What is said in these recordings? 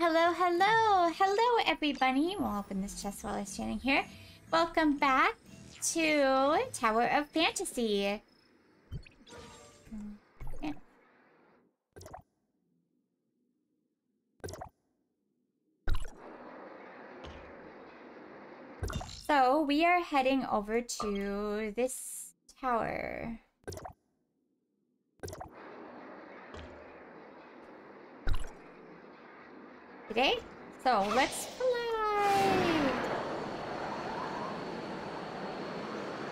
Hello, hello, hello, everybody. We'll open this chest while I'm standing here. Welcome back to Tower of Fantasy. So we are heading over to this tower. Today. So let's fly.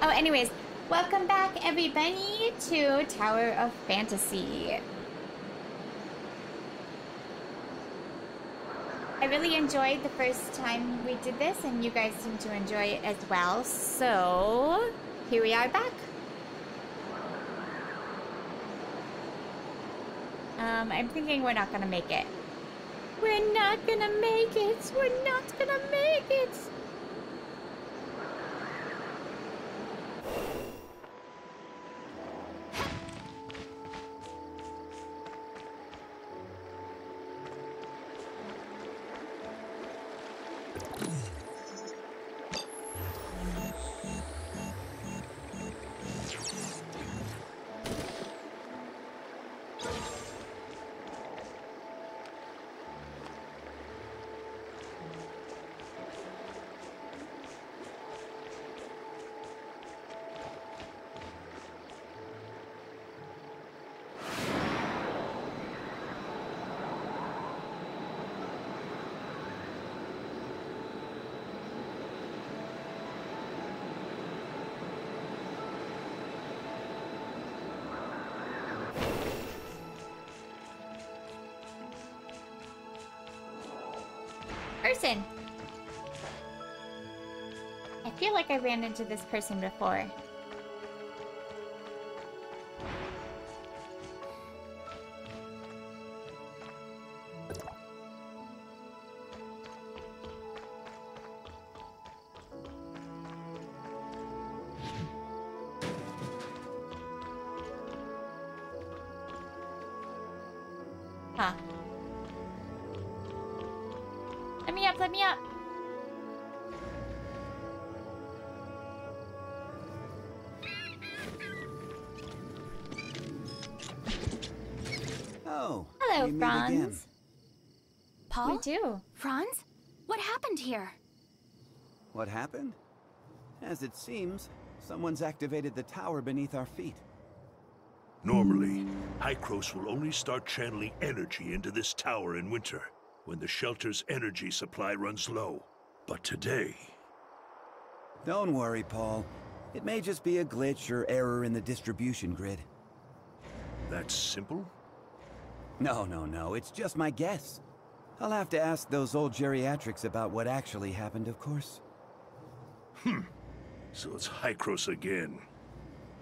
Oh, anyways, welcome back everybody to Tower of Fantasy. I really enjoyed the first time we did this, and you guys seem to enjoy it as well. So, here we are back. Um, I'm thinking we're not gonna make it. We're not gonna make it. We're not gonna make it. Person. I feel like I ran into this person before. As it seems, someone's activated the tower beneath our feet. Normally, Hykros will only start channeling energy into this tower in winter, when the shelter's energy supply runs low. But today... Don't worry, Paul. It may just be a glitch or error in the distribution grid. That's simple? No, no, no. It's just my guess. I'll have to ask those old geriatrics about what actually happened, of course. Hmm. So it's Hykros again.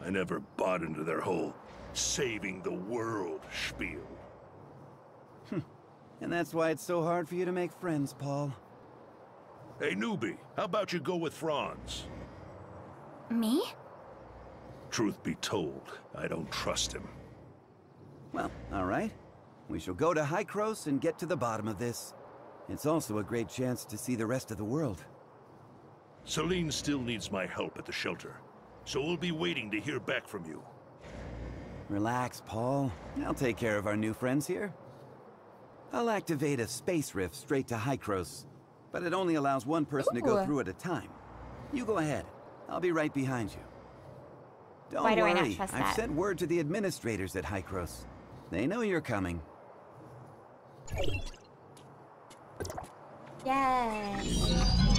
I never bought into their whole saving the world spiel. Hmm. and that's why it's so hard for you to make friends, Paul. Hey, newbie, how about you go with Franz? Me? Truth be told, I don't trust him. Well, all right. We shall go to Hykros and get to the bottom of this. It's also a great chance to see the rest of the world. Celine still needs my help at the shelter, so we'll be waiting to hear back from you. Relax, Paul. I'll take care of our new friends here. I'll activate a space rift straight to Hykros, but it only allows one person Ooh. to go through at a time. You go ahead. I'll be right behind you. Don't Why worry, do I I've sent word to the administrators at Hykros. They know you're coming. Yes.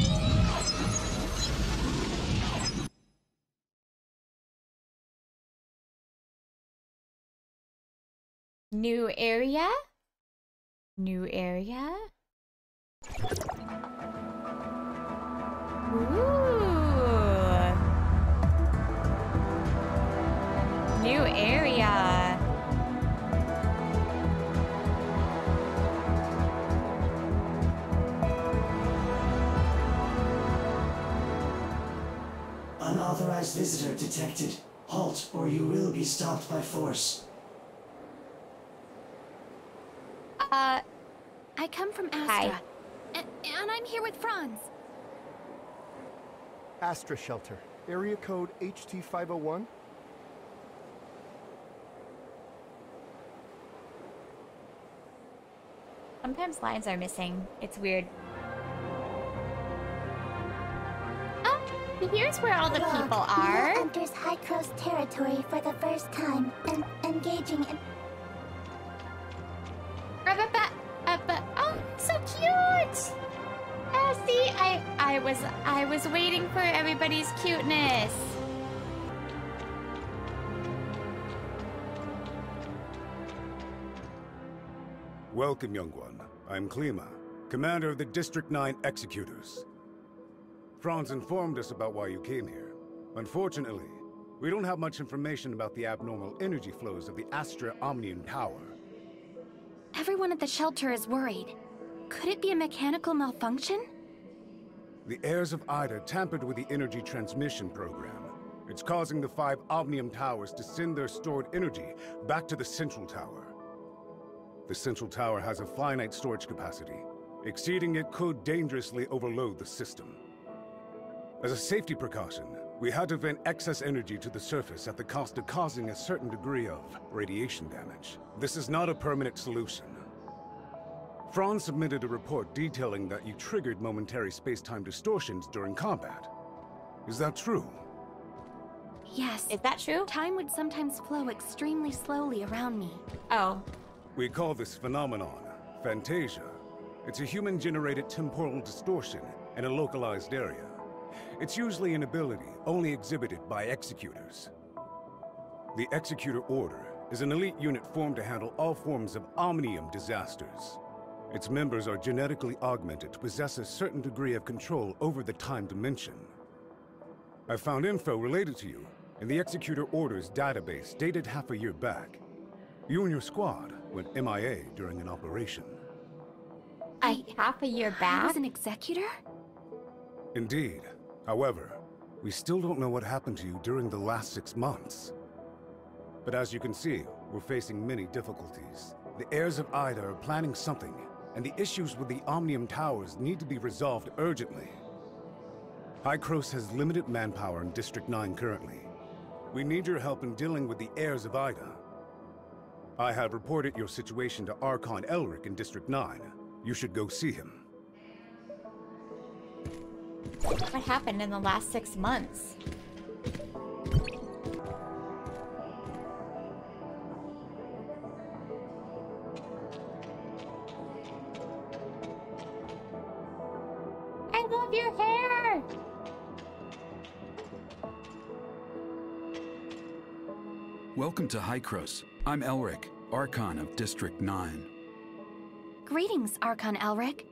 New area? New area? Ooh. New area. Unauthorized visitor detected. Halt, or you will be stopped by force. Uh, I come from Hi. Astra. And, and I'm here with Franz. Astra Shelter. Area code HT501. Sometimes lines are missing. It's weird. Oh, here's where all the Log, people Mia are. enters Hykros territory for the first time and engaging in I, was, I was waiting for everybody's cuteness. Welcome, young one. I'm Klima, commander of the District 9 Executors. Franz informed us about why you came here. Unfortunately, we don't have much information about the abnormal energy flows of the Astra Omnium Tower. Everyone at the shelter is worried. Could it be a mechanical malfunction? The heirs of Ida tampered with the energy transmission program. It's causing the five Omnium Towers to send their stored energy back to the Central Tower. The Central Tower has a finite storage capacity. Exceeding it could dangerously overload the system. As a safety precaution, we had to vent excess energy to the surface at the cost of causing a certain degree of radiation damage. This is not a permanent solution. Franz submitted a report detailing that you triggered momentary space-time distortions during combat. Is that true? Yes. Is that true? Time would sometimes flow extremely slowly around me. Oh, We call this phenomenon Phantasia. It's a human-generated temporal distortion in a localized area. It's usually an ability only exhibited by executors. The Executor Order is an elite unit formed to handle all forms of omnium disasters. Its members are genetically augmented to possess a certain degree of control over the time dimension. I found info related to you in the Executor Order's database dated half a year back. You and your squad went MIA during an operation. I half a year I back. was an executor? Indeed. However, we still don't know what happened to you during the last six months. But as you can see, we're facing many difficulties. The heirs of Ida are planning something, and the issues with the Omnium Towers need to be resolved urgently. Hykros has limited manpower in District 9 currently. We need your help in dealing with the heirs of Ida. I have reported your situation to Archon Elric in District 9. You should go see him. What happened in the last six months? Welcome to Hykros. I'm Elric, Archon of District 9. Greetings, Archon Elric.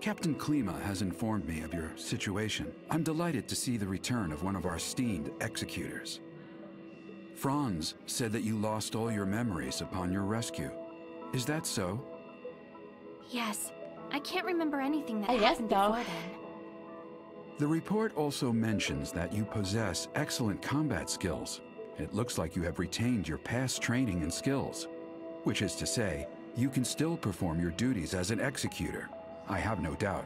Captain Klima has informed me of your situation. I'm delighted to see the return of one of our esteemed executors. Franz said that you lost all your memories upon your rescue. Is that so? Yes. I can't remember anything that I guess happened so. before then. The report also mentions that you possess excellent combat skills. It looks like you have retained your past training and skills, which is to say, you can still perform your duties as an executor. I have no doubt.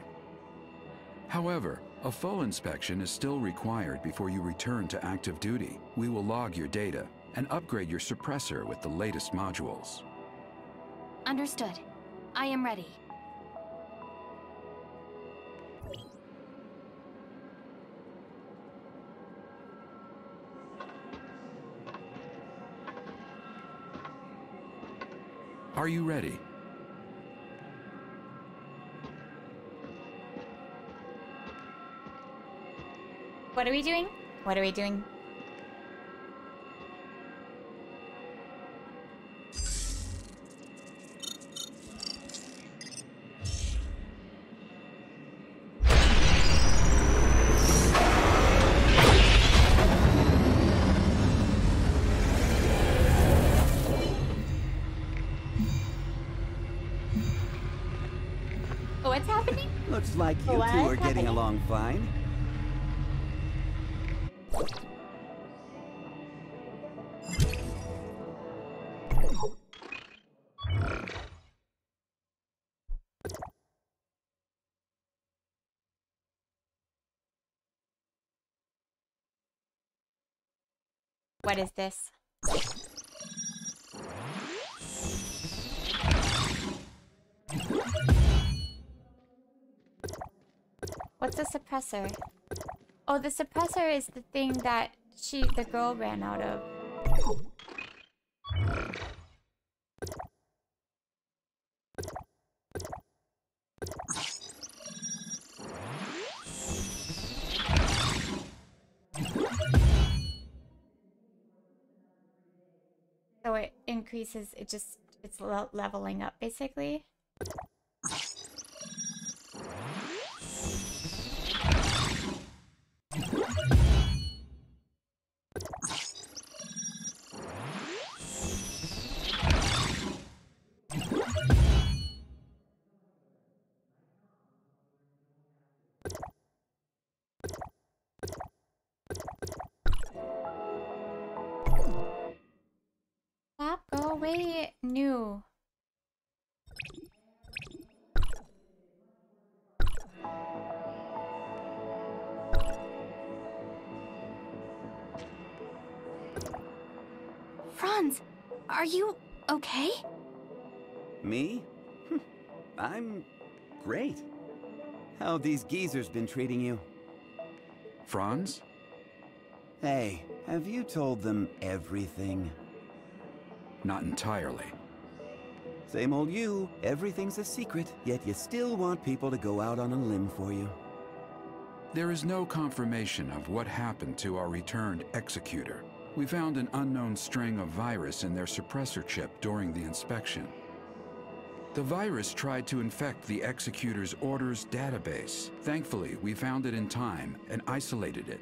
However, a full inspection is still required before you return to active duty. We will log your data and upgrade your suppressor with the latest modules. Understood. I am ready. Are you ready? What are we doing? What are we doing? Looks like you two are getting along fine. What is this? What's a suppressor? Oh, the suppressor is the thing that she, the girl ran out of. So it increases, it just, it's leveling up basically. You okay? Me? Hmm. I'm great. How these geezers been treating you? Franz? Hey, have you told them everything? Not entirely. Same old you. Everything's a secret, yet you still want people to go out on a limb for you. There is no confirmation of what happened to our returned executor. We found an unknown string of virus in their suppressor chip during the inspection. The virus tried to infect the executor's orders database. Thankfully, we found it in time and isolated it.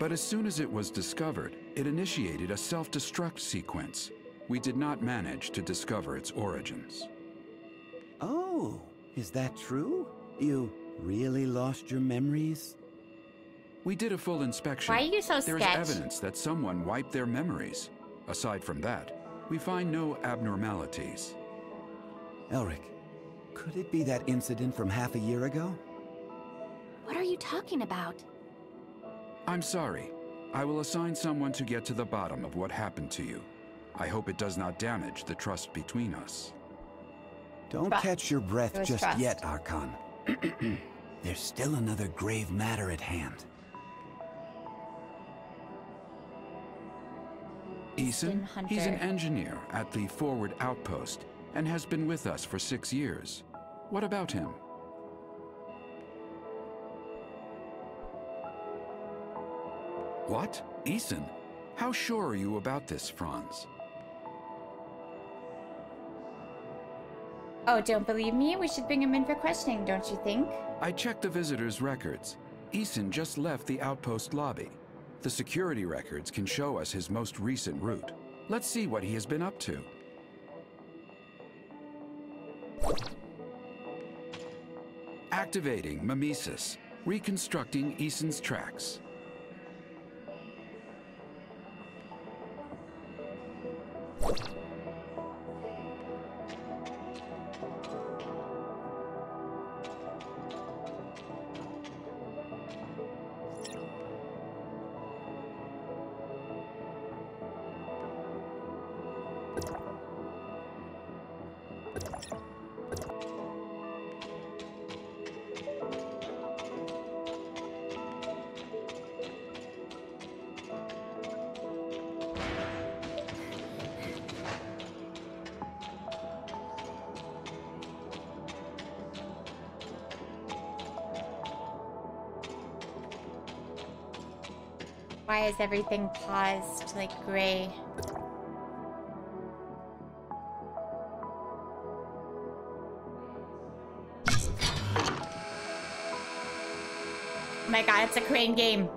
But as soon as it was discovered, it initiated a self-destruct sequence. We did not manage to discover its origins. Oh, is that true? You really lost your memories? We did a full inspection. Why are you so There's sketch? evidence that someone wiped their memories. Aside from that, we find no abnormalities. Elric, could it be that incident from half a year ago? What are you talking about? I'm sorry. I will assign someone to get to the bottom of what happened to you. I hope it does not damage the trust between us. Don't Trust. catch your breath just trust. yet, Archon. There's still another grave matter at hand. Eason? Hunter. He's an engineer at the Forward Outpost and has been with us for six years. What about him? What? Eason? How sure are you about this, Franz? Oh, don't believe me? We should bring him in for questioning, don't you think? I checked the visitor's records. Eason just left the outpost lobby. The security records can show us his most recent route. Let's see what he has been up to. Activating Mimesis, reconstructing Eason's tracks. Why is everything paused like gray? Oh my god, it's a crane game.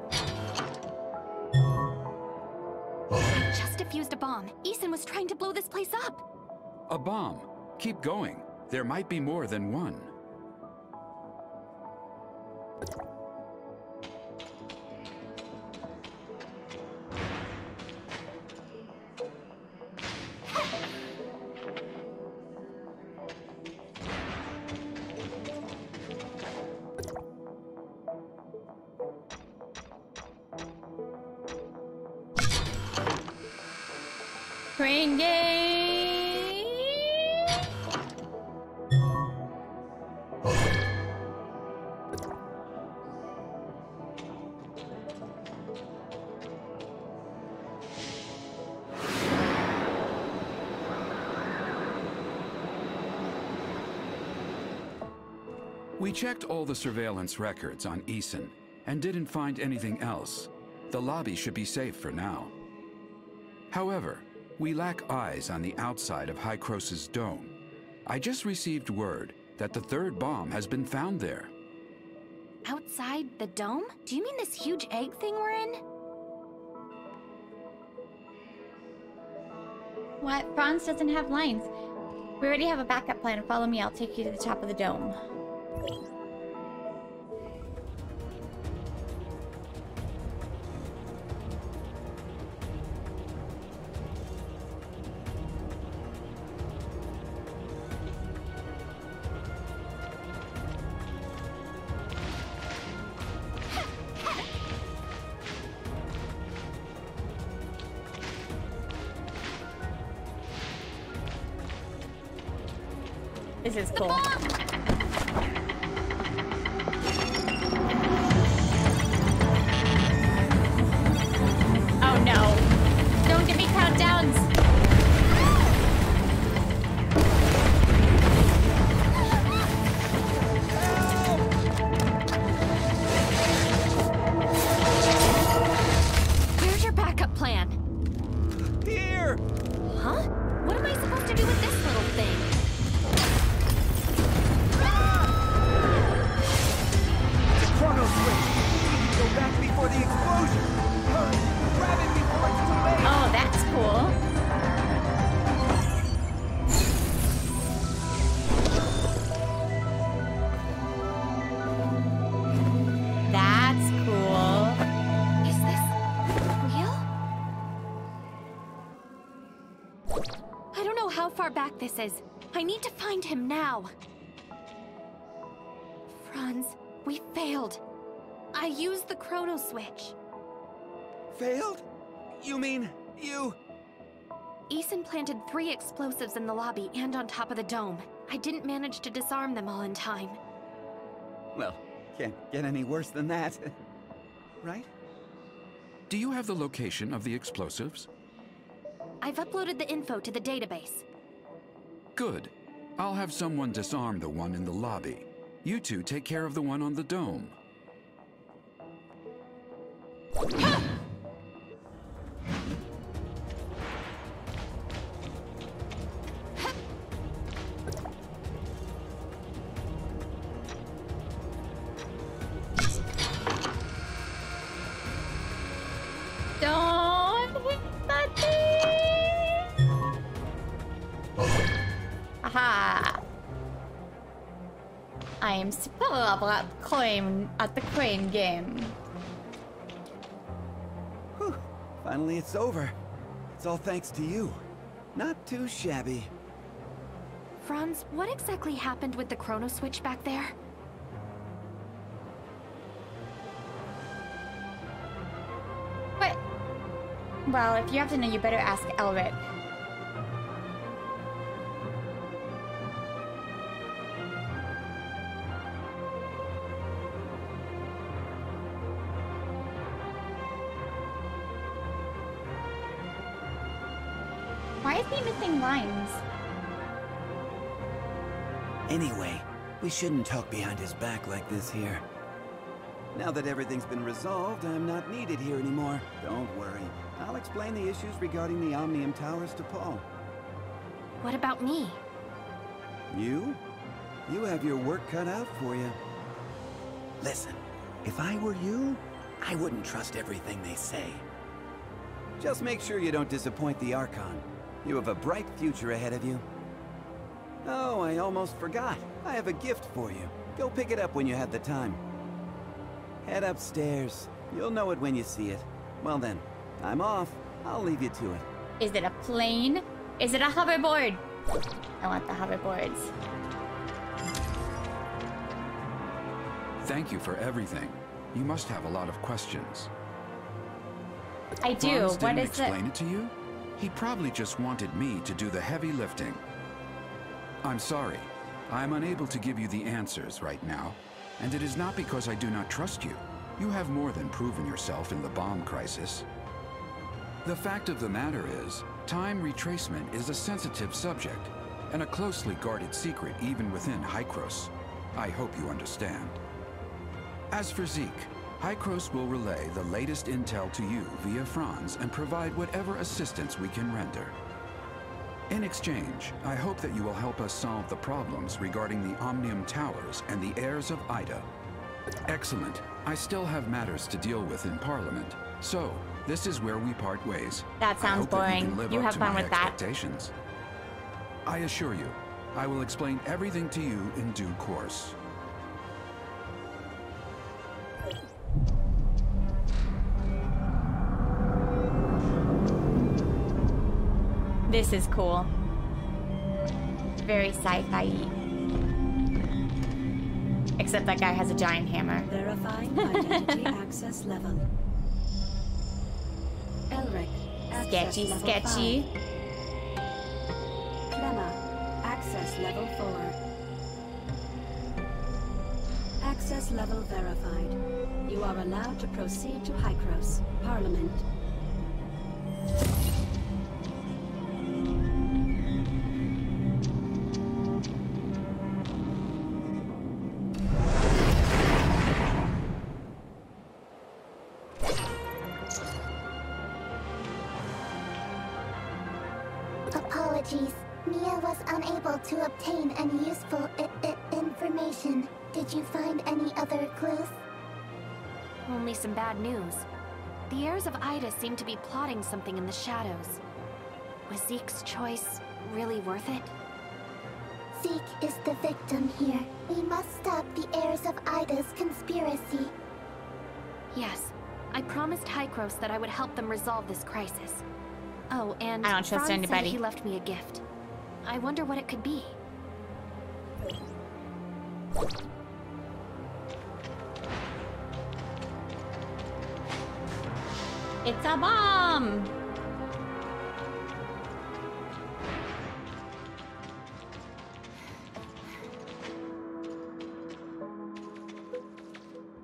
I Just defused a bomb. Eason was trying to blow this place up. A bomb. Keep going. There might be more than one. We checked all the surveillance records on Eason and didn't find anything else. The lobby should be safe for now. However, we lack eyes on the outside of Hykros' dome. I just received word that the third bomb has been found there. Outside the dome? Do you mean this huge egg thing we're in? What? Franz doesn't have lines. We already have a backup plan. Follow me, I'll take you to the top of the dome. This is cool. Back this is. I need to find him now. Franz, we failed. I used the chrono switch. Failed? You mean you? Eason planted three explosives in the lobby and on top of the dome. I didn't manage to disarm them all in time. Well, can't get any worse than that. right? Do you have the location of the explosives? I've uploaded the info to the database. Good. I'll have someone disarm the one in the lobby. You two take care of the one on the dome. Don't I am superb at crane at the crane game. Whew. Finally, it's over. It's all thanks to you. Not too shabby. Franz, what exactly happened with the chrono switch back there? What? Well, if you have to know, you better ask Elric. Why is he missing lines? Anyway, we shouldn't talk behind his back like this here. Now that everything's been resolved, I'm not needed here anymore. Don't worry. I'll explain the issues regarding the Omnium Towers to Paul. What about me? You? You have your work cut out for you. Listen, if I were you, I wouldn't trust everything they say. Just make sure you don't disappoint the Archon. You have a bright future ahead of you. Oh, I almost forgot. I have a gift for you. Go pick it up when you have the time. Head upstairs. You'll know it when you see it. Well then, I'm off. I'll leave you to it. Is it a plane? Is it a hoverboard? I want the hoverboards. Thank you for everything. You must have a lot of questions. I do. Franz What didn't is it? explain it to you? He probably just wanted me to do the heavy lifting. I'm sorry. I'm unable to give you the answers right now. And it is not because I do not trust you. You have more than proven yourself in the bomb crisis. The fact of the matter is, time retracement is a sensitive subject, and a closely guarded secret even within Hykros. I hope you understand. As for Zeke, Hykros will relay the latest intel to you via Franz and provide whatever assistance we can render. In exchange, I hope that you will help us solve the problems regarding the Omnium Towers and the heirs of Ida. Excellent. I still have matters to deal with in Parliament, so this is where we part ways. That sounds hope that you, boring. You have to fun with that. I assure you, I will explain everything to you in due course. This is cool. Very sci-fi. Except that guy has a giant hammer. Verifying identity access level. Elric, access Sketchy, level sketchy. five. Klima, access level 4. Access level verified. You are allowed to proceed to Hykros, Parliament. Apologies. Mia was unable to obtain any useful information. Did you find any other clues? Only some bad news. The heirs of Ida seem to be plotting something in the shadows. Was Zeke's choice really worth it? Zeke is the victim here. We must stop the heirs of Ida's conspiracy. Yes. I promised Hykros that I would help them resolve this crisis. Oh, and I don't trust Franz anybody. said he left me a gift. I wonder what it could be. It's a bomb!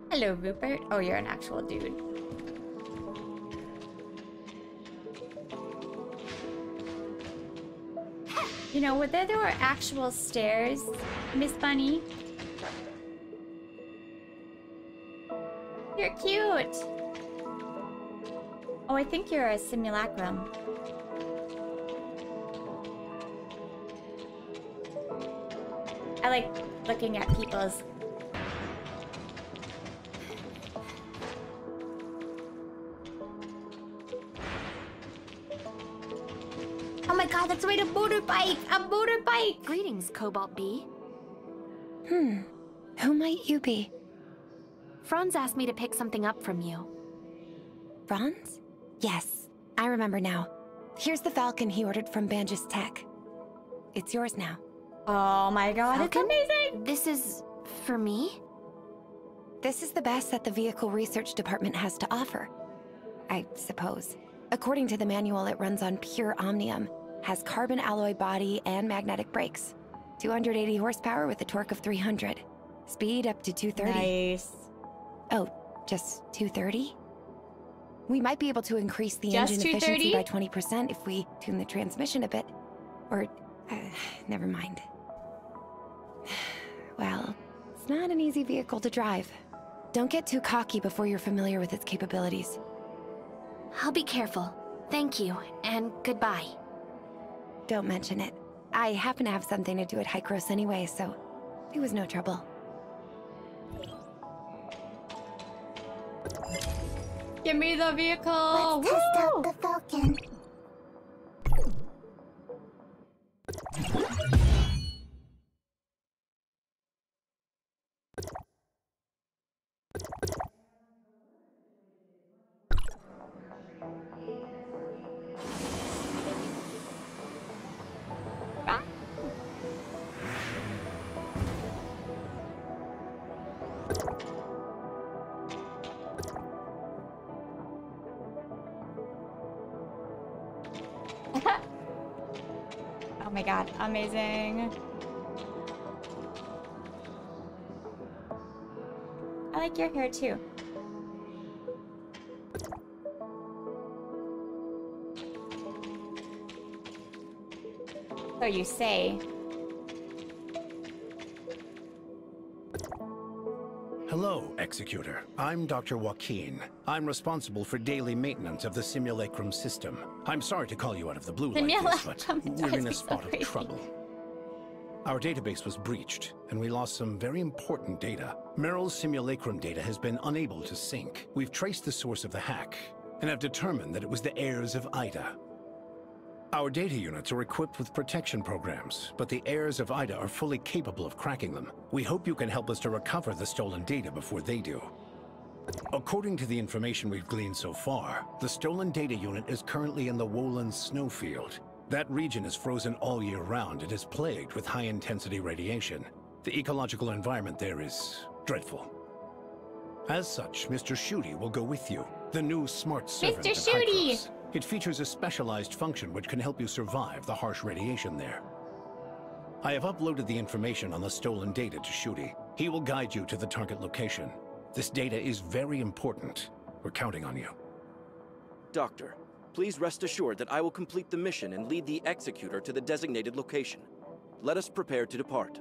Hello, Rupert. Oh, you're an actual dude. You know, whether there were actual stairs, Miss Bunny. You're cute. Oh, I think you're a simulacrum. I like looking at people's. Motorbike! A motorbike! Greetings, Cobalt B. Hmm. Who might you be? Franz asked me to pick something up from you. Franz? Yes, I remember now. Here's the Falcon he ordered from Banges Tech. It's yours now. Oh my god, Falcon? it's amazing! This is for me? This is the best that the Vehicle Research Department has to offer. I suppose. According to the manual, it runs on pure omnium, has carbon alloy body and magnetic brakes. 280 horsepower with a torque of 300. Speed up to 230. Nice. Oh, just 230? We might be able to increase the Just engine efficiency by 20% if we tune the transmission a bit. Or, uh, never mind. Well, it's not an easy vehicle to drive. Don't get too cocky before you're familiar with its capabilities. I'll be careful. Thank you, and goodbye. Don't mention it. I happen to have something to do at Hykros anyway, so it was no trouble. Give me the vehicle! Let's test out the Falcon. God, amazing. I like your hair too. So you say. Hello, Executor. I'm Dr. Joaquin. I'm responsible for daily maintenance of the Simulacrum system. I'm sorry to call you out of the blue like this, but we're in a spot of trouble. Our database was breached, and we lost some very important data. Meryl's simulacrum data has been unable to sync. We've traced the source of the hack, and have determined that it was the heirs of Ida. Our data units are equipped with protection programs, but the heirs of Ida are fully capable of cracking them. We hope you can help us to recover the stolen data before they do. According to the information we've gleaned so far, the stolen data unit is currently in the Warren snowfield. That region is frozen all year round and is plagued with high-intensity radiation. The ecological environment there is dreadful. As such, Mr. Shooty will go with you, the new smart servant Mr. Shooty! It features a specialized function which can help you survive the harsh radiation there. I have uploaded the information on the stolen data to Shooty. He will guide you to the target location. This data is very important. We're counting on you. Doctor, please rest assured that I will complete the mission and lead the Executor to the designated location. Let us prepare to depart.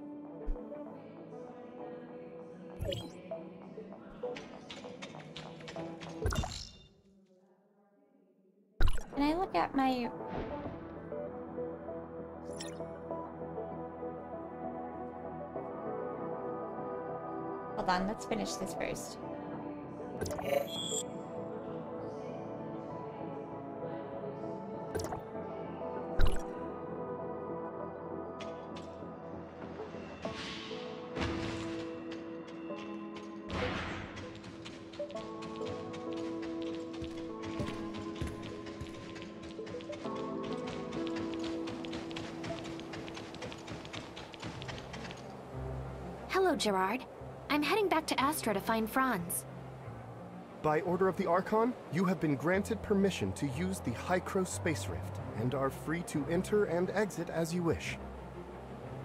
Can I look at my... Hold on, let's finish this first. Hello, Gerard. I'm heading back to Astra to find Franz. By order of the Archon, you have been granted permission to use the Hykros Space Rift, and are free to enter and exit as you wish.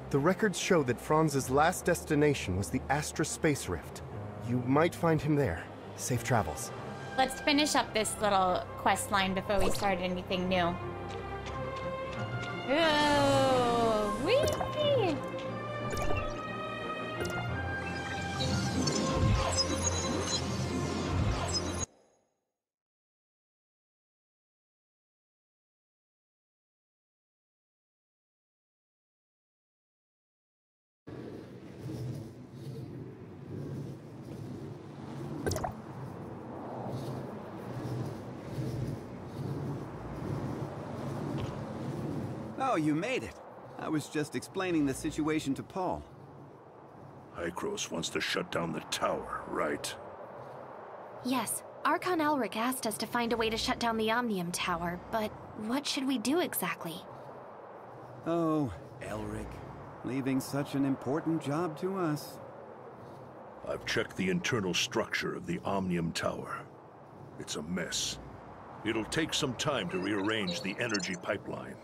The records show that Franz's last destination was the Astra Space Rift. You might find him there. Safe travels. Let's finish up this little quest line before we start anything new. Ooh, Oh, you made it. I was just explaining the situation to Paul. Hykros wants to shut down the tower, right? Yes, Archon Elric asked us to find a way to shut down the Omnium Tower, but what should we do exactly? Oh, Elric. Leaving such an important job to us. I've checked the internal structure of the Omnium Tower. It's a mess. It'll take some time to rearrange the energy pipeline.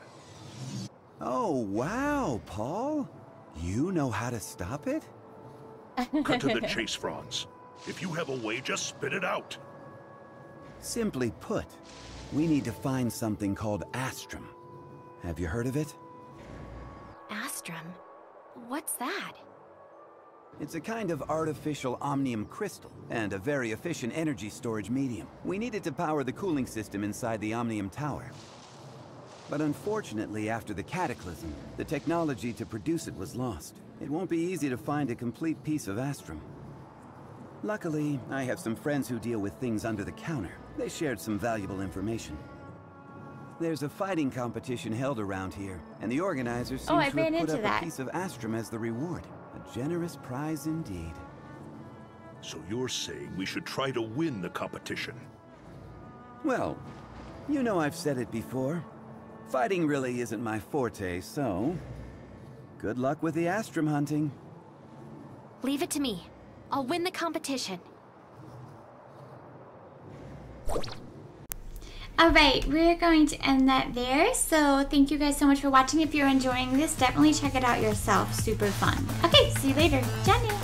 Oh, wow, Paul. You know how to stop it? Cut to the chase, Franz. If you have a way, just spit it out. Simply put, we need to find something called Astrum. Have you heard of it? Astrum? What's that? It's a kind of artificial omnium crystal, and a very efficient energy storage medium. We need it to power the cooling system inside the Omnium Tower. But unfortunately, after the Cataclysm, the technology to produce it was lost. It won't be easy to find a complete piece of Astrum. Luckily, I have some friends who deal with things under the counter. They shared some valuable information. There's a fighting competition held around here, and the organizers oh, seem Oh, I to have put into up that. a piece of Astrum as the reward. A generous prize indeed. So you're saying we should try to win the competition? Well, you know I've said it before. Fighting really isn't my forte, so... Good luck with the Astrum hunting. Leave it to me. I'll win the competition. Alright, we're going to end that there. So thank you guys so much for watching. If you're enjoying this, definitely check it out yourself. Super fun. Okay, see you later. Jenny.